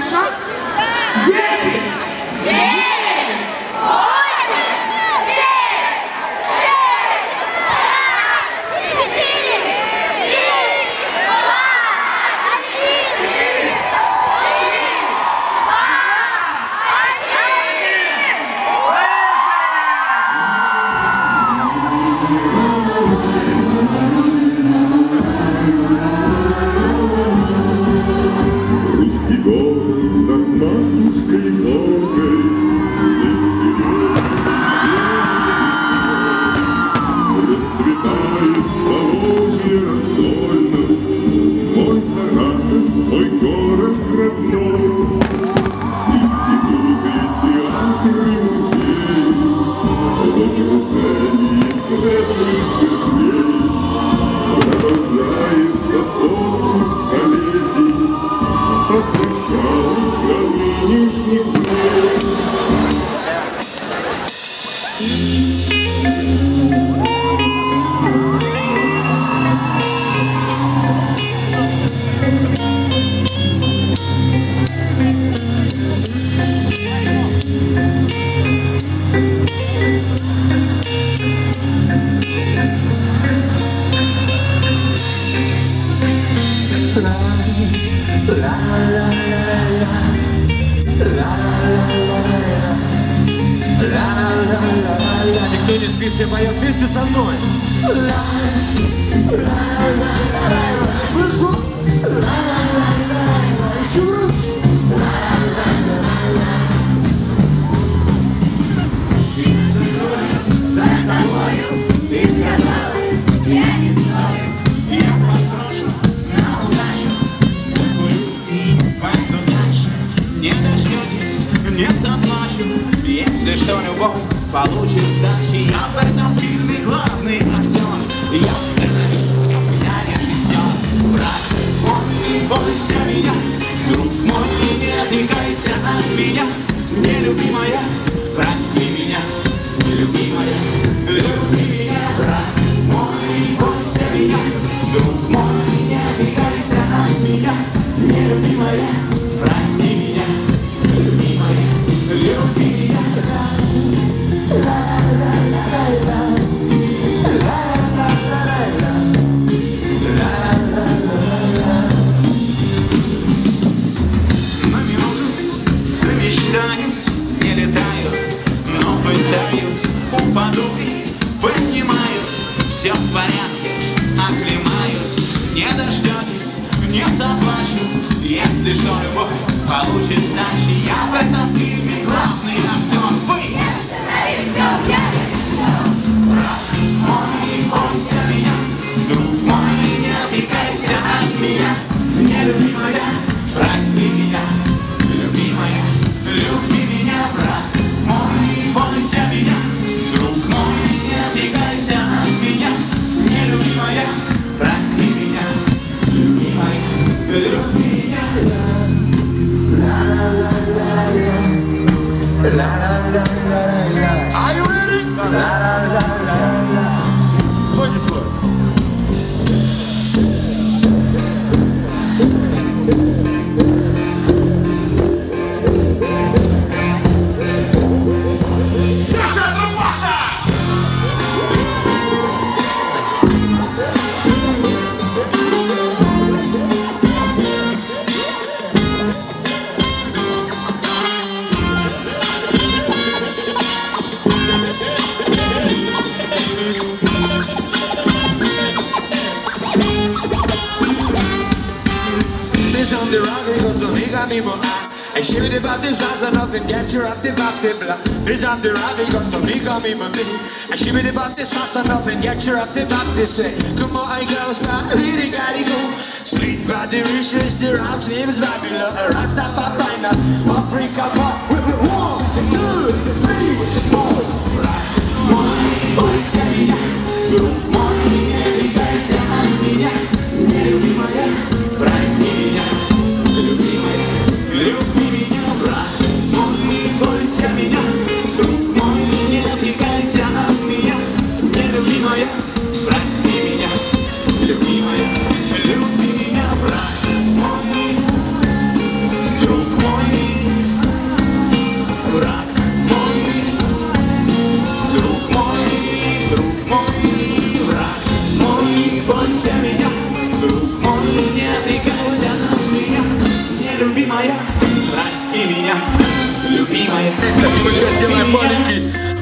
Хорошо? Десять! Девять, Никто не спит, все поет вместе со мной. Заплачу. Если что, любовь получит сдачи. Я в этом фильме главный актер. Я сценарист, я режиссер. Брат мой, не бойся меня. Друг мой, не отвлекайся от меня. Нелюбимая, прости меня. Любимая, люби меня. Брат мой, не бойся меня. Друг мой, замечтаюсь, не летаю, но пытаюсь, упаду и поднимаюсь, все в порядке, оклемаюсь, не дождетесь, не заплачу, если что, любовь получит сдачи, я в этом фильме главный актер, Are you ready? La, la, la, la, la. Play this one. On the rock, goes to make me more I shoot it about this house and get you up the back the block. This on the rock, goes to make me more I shoot it about this house and get you up the back this way. Come on, I go, stop, really gotta go. Sweet body wishes, the rhymes, is Babylon. Rasta Papina, Africa, pop.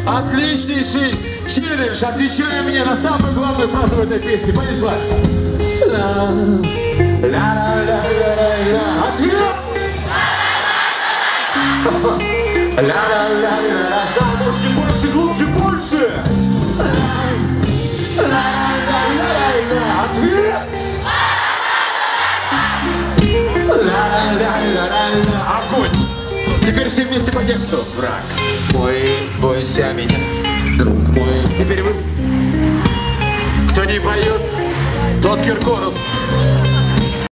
Отличнейший челлендж. Отвечай мне на самую главную фразу в этой песне. Понеслась. Ла, ла-ла-ла-ла-ла. Ответ! Ла-ла-ла-ла-ла. Да, больше, глубже, больше. Теперь все вместе по тексту. Враг мой, бойся меня, друг мой. Теперь вы. Кто не поет, тот Киркоров.